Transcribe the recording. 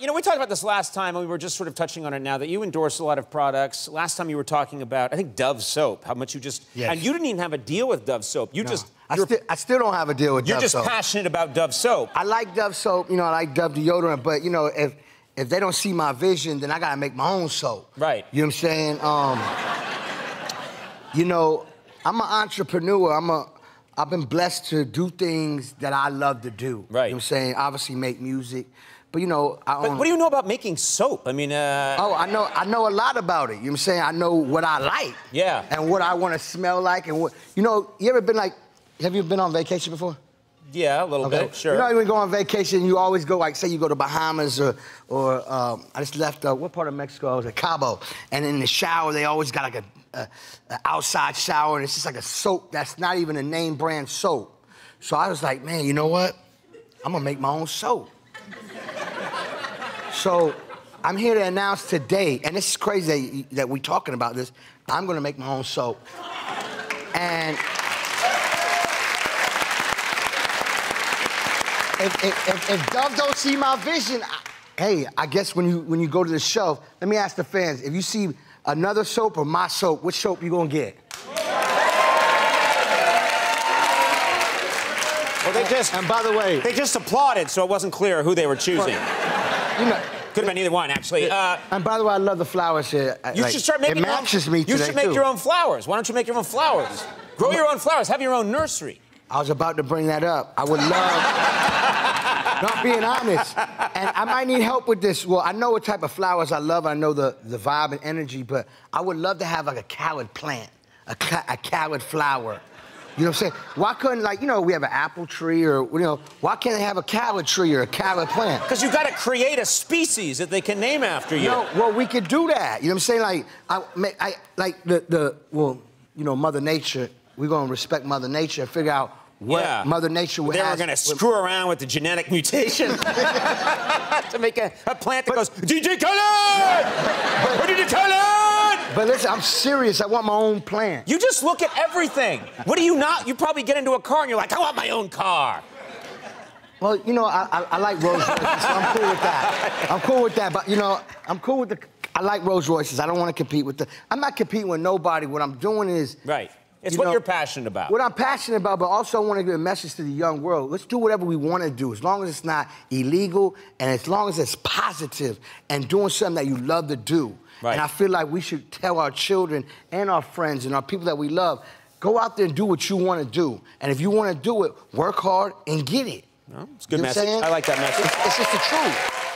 You know, we talked about this last time, and we were just sort of touching on it now that you endorse a lot of products. Last time you were talking about, I think Dove soap, how much you just, Yes. and you didn't even have a deal with Dove soap. You No. just, I, still, I still don't have a deal with Dove soap. you're just passionate about Dove soap. I like Dove soap, you know, I like Dove deodorant, but you know, if if they don't see my vision, then I gotta make my own soap. Right. You know what I'm saying? Um, you know, I'm an entrepreneur. I'm a I've been blessed to do things that I love to do. Right. You know what I'm saying? Obviously make music. But you know, I But what do you know about making soap? I mean, uh, Oh, I know I know a lot about it. You know what I'm saying? I know what I like. Yeah. And what I want to smell like and what you know, you ever been like have you been on vacation before? yeah, a little bit, sure. You know, when you go on vacation, you always go like, say, you go to Bahamas or, or um, I just left. Uh, what part of Mexico? I was at Cabo, and in the shower they always got like a, a, a outside shower, and it's just like a soap that's not even a name brand soap. So I was like, man, you know what? I'm gonna make my own soap. So I'm here to announce today, and this is crazy that, that we're talking about this. I'm gonna make my own soap, and. if, if, if, if Dove don't see my vision, I, hey, I guess when you when you go to the show, let me ask the fans: if you see another soap or my soap, which soap you gonna get? well, they just, And by the way, they just applauded, so it wasn't clear who they were choosing. You know. Could have been either one, actually. Uh, And by the way, I love the flowers here. you Like, should start making It your own- matches me You should make too. your own flowers. Why don't you make your own flowers? Grow your own flowers. Have your own nursery. I was about to bring that up. I would love, not being honest, and I might need help with this. Well, I know what type of flowers I love. I know the, the vibe and energy, but I would love to have like a Khaled plant, a, a Khaled flower. You know what I'm saying? Why couldn't, like, you know, we have an apple tree or, you know, why can't they have a Khaled tree or a Khaled plant? Because you've got to create a species that they can name after you. No, well, we could do that. You know what I'm saying? Like, I, I like the, the, well, you know, Mother Nature, we're gonna respect Mother Nature and figure out what yeah. Mother Nature would have. They were going to screw around with the genetic mutation to make a, a plant that goes, DJ Khaled! What DJ Khaled! But listen, I'm serious. I want my own plant. You just look at everything. What do you not? You probably get into a car and you're like, I want my own car. Well, you know, I, I, I like Rolls Royces, so I'm cool with that. I'm cool with that. But you know, I'm cool with the. I like Rolls Royces. I don't want to compete with the. I'm not competing with nobody. What I'm doing is. Right. It's You what know, you're passionate about. What I'm passionate about, but also I want to give a message to the young world. Let's do whatever we want to do, as long as it's not illegal and as long as it's positive and doing something that you love to do. Right. And I feel like we should tell our children and our friends and our people that we love, go out there and do what you want to do. And if you want to do it, work hard and get it. No, it's a good You know message. I like that message. It's, it's just the truth.